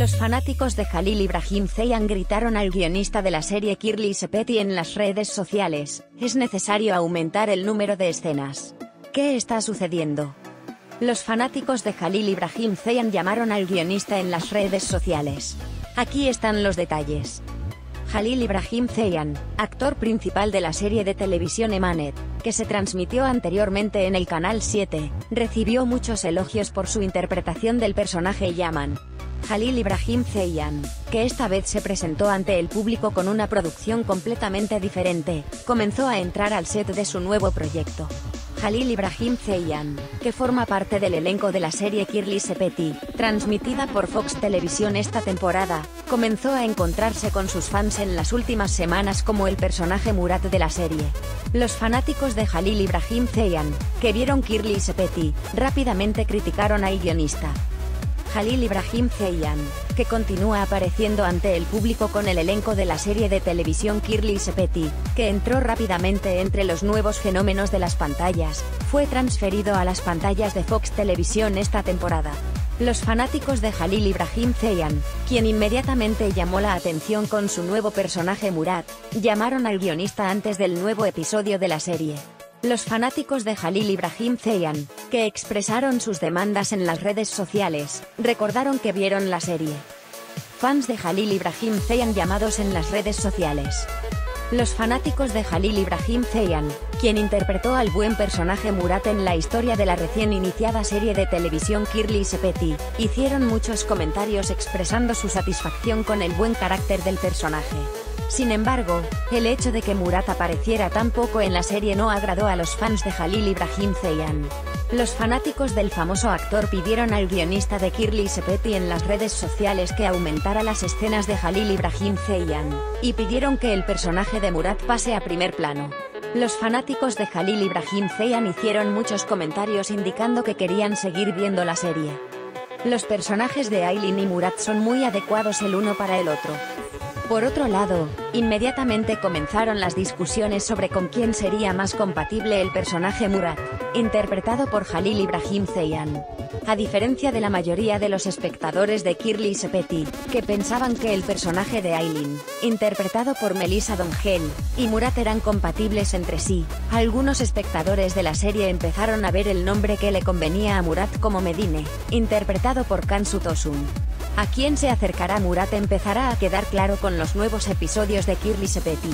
Los fanáticos de Jalil Ibrahim Zeyan gritaron al guionista de la serie Kirli Sepeti en las redes sociales, es necesario aumentar el número de escenas. ¿Qué está sucediendo? Los fanáticos de Jalil Ibrahim Zeyan llamaron al guionista en las redes sociales. Aquí están los detalles. Jalil Ibrahim Zeyan, actor principal de la serie de televisión Emanet, que se transmitió anteriormente en el Canal 7, recibió muchos elogios por su interpretación del personaje Yaman. Jalil Ibrahim Zeyan, que esta vez se presentó ante el público con una producción completamente diferente, comenzó a entrar al set de su nuevo proyecto. Jalil Ibrahim Zeyan, que forma parte del elenco de la serie Kirli Sepeti, transmitida por Fox Televisión esta temporada, comenzó a encontrarse con sus fans en las últimas semanas como el personaje Murat de la serie. Los fanáticos de Jalil Ibrahim Zeyan, que vieron Kirli Sepeti, rápidamente criticaron al guionista, Jalil Ibrahim Zeyan, que continúa apareciendo ante el público con el elenco de la serie de televisión Kirli Sepeti, que entró rápidamente entre los nuevos fenómenos de las pantallas, fue transferido a las pantallas de Fox Televisión esta temporada. Los fanáticos de Jalil Ibrahim Zeyan, quien inmediatamente llamó la atención con su nuevo personaje Murat, llamaron al guionista antes del nuevo episodio de la serie. Los fanáticos de Jalil Ibrahim Zeyan, que expresaron sus demandas en las redes sociales, recordaron que vieron la serie. Fans de Jalil Ibrahim Zeyan llamados en las redes sociales. Los fanáticos de Jalil Ibrahim Zeyan, quien interpretó al buen personaje Murat en la historia de la recién iniciada serie de televisión Kirli Sepeti, hicieron muchos comentarios expresando su satisfacción con el buen carácter del personaje. Sin embargo, el hecho de que Murat apareciera tan poco en la serie no agradó a los fans de Jalil Ibrahim Zeyan. Los fanáticos del famoso actor pidieron al guionista de Kirli Sepeti en las redes sociales que aumentara las escenas de Jalil Ibrahim Zeyan, y pidieron que el personaje de Murat pase a primer plano. Los fanáticos de Jalil Ibrahim Zeyan hicieron muchos comentarios indicando que querían seguir viendo la serie. Los personajes de Aileen y Murat son muy adecuados el uno para el otro. Por otro lado, inmediatamente comenzaron las discusiones sobre con quién sería más compatible el personaje Murat, interpretado por Jalil Ibrahim Zeyan. A diferencia de la mayoría de los espectadores de Kirli Sepeti, que pensaban que el personaje de Aileen, interpretado por Melissa Dongel, y Murat eran compatibles entre sí, algunos espectadores de la serie empezaron a ver el nombre que le convenía a Murat como Medine, interpretado por Kansu Tosun. A quién se acercará Murat empezará a quedar claro con los nuevos episodios de Kirli Sepeti.